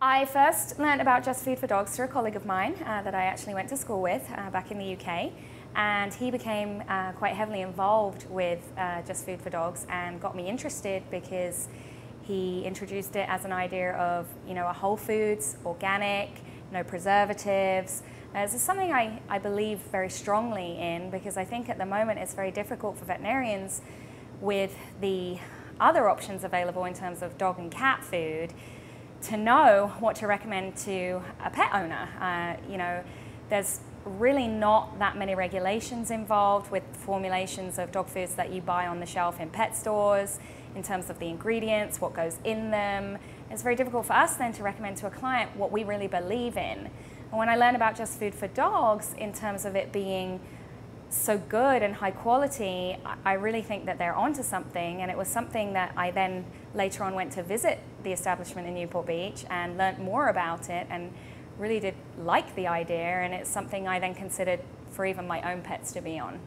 I first learned about Just Food for Dogs through a colleague of mine uh, that I actually went to school with uh, back in the UK. And he became uh, quite heavily involved with uh, Just Food for Dogs and got me interested because he introduced it as an idea of, you know, a whole foods, organic, no preservatives. Uh, this is something I, I believe very strongly in because I think at the moment it's very difficult for veterinarians with the other options available in terms of dog and cat food to know what to recommend to a pet owner. Uh, you know, there's really not that many regulations involved with formulations of dog foods that you buy on the shelf in pet stores in terms of the ingredients, what goes in them. It's very difficult for us then to recommend to a client what we really believe in. And when I learn about Just Food for Dogs in terms of it being so good and high quality, I really think that they're onto something. And it was something that I then later on went to visit the establishment in Newport Beach and learnt more about it and really did like the idea. And it's something I then considered for even my own pets to be on.